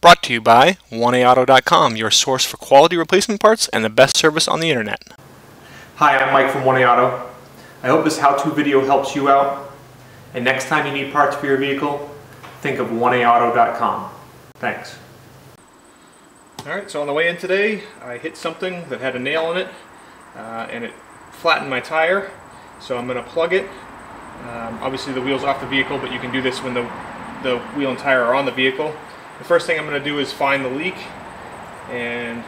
Brought to you by 1AAuto.com, your source for quality replacement parts and the best service on the internet. Hi, I'm Mike from 1A Auto. I hope this how-to video helps you out. And next time you need parts for your vehicle, think of 1AAuto.com. Thanks. Alright, so on the way in today, I hit something that had a nail in it, uh, and it flattened my tire. So I'm going to plug it. Um, obviously the wheel's off the vehicle, but you can do this when the, the wheel and tire are on the vehicle. The first thing I'm going to do is find the leak and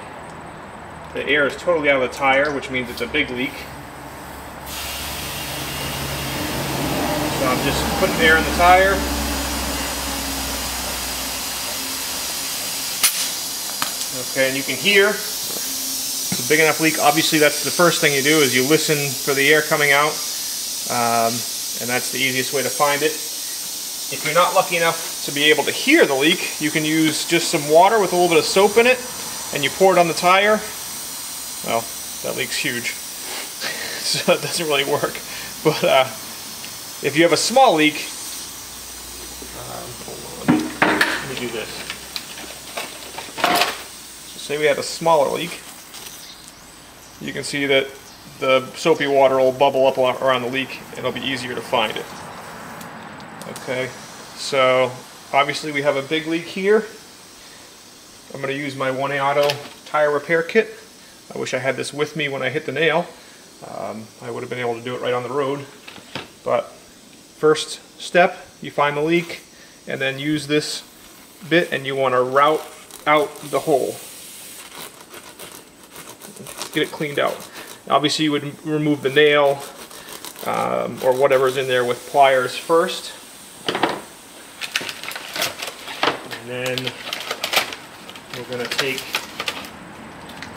the air is totally out of the tire which means it's a big leak. So I'm just putting air in the tire. Okay, and you can hear it's a big enough leak. Obviously that's the first thing you do is you listen for the air coming out um, and that's the easiest way to find it. If you're not lucky enough to be able to hear the leak, you can use just some water with a little bit of soap in it, and you pour it on the tire. Well, that leak's huge, so it doesn't really work. But uh, if you have a small leak, um, let me do this. So say we had a smaller leak, you can see that the soapy water will bubble up around the leak, and it'll be easier to find it. Okay, so obviously we have a big leak here. I'm going to use my 1A Auto tire repair kit. I wish I had this with me when I hit the nail. Um, I would have been able to do it right on the road. But first step, you find the leak and then use this bit and you want to route out the hole. Get it cleaned out. Obviously you would remove the nail um, or whatever's in there with pliers first. Then we're going to take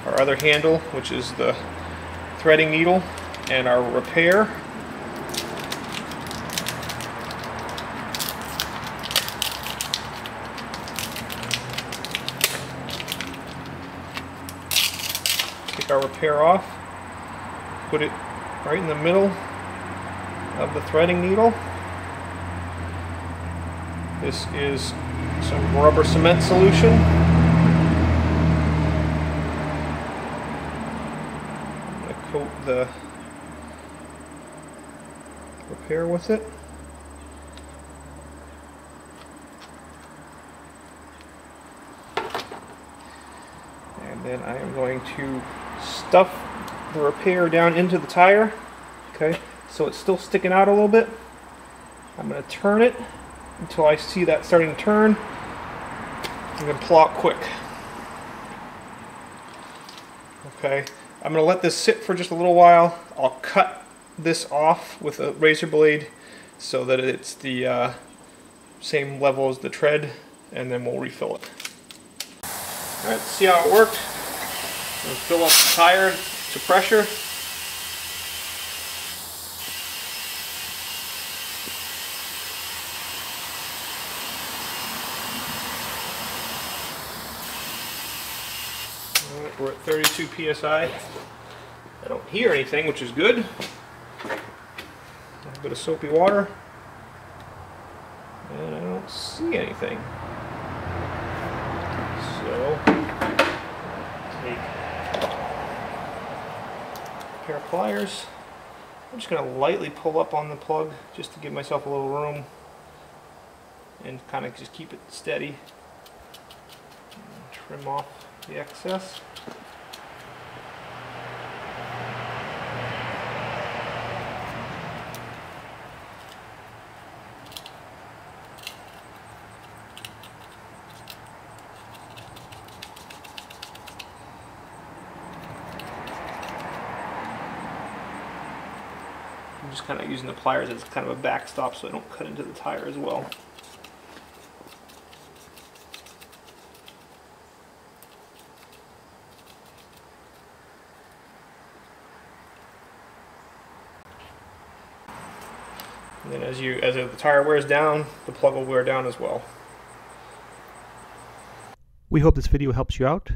our other handle, which is the threading needle, and our repair. Take our repair off, put it right in the middle of the threading needle. This is some rubber cement solution. I'm going to coat the repair with it. And then I am going to stuff the repair down into the tire. Okay, so it's still sticking out a little bit. I'm going to turn it until I see that starting to turn and then plop quick. Okay, I'm going to let this sit for just a little while. I'll cut this off with a razor blade so that it's the uh, same level as the tread and then we'll refill it. Alright, see how it worked. fill up the tire to pressure. We're at 32 psi. I don't hear anything, which is good. A bit of soapy water. And I don't see anything. So, take a pair of pliers. I'm just going to lightly pull up on the plug just to give myself a little room and kind of just keep it steady. Trim off the excess. I'm just kind of using the pliers as kind of a backstop so I don't cut into the tire as well. And then as you as the tire wears down, the plug will wear down as well. We hope this video helps you out.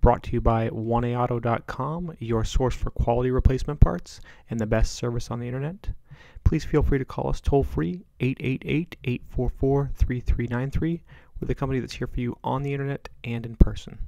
Brought to you by 1AAuto.com, your source for quality replacement parts and the best service on the internet. Please feel free to call us toll free 888 844 3393 with a company that's here for you on the internet and in person.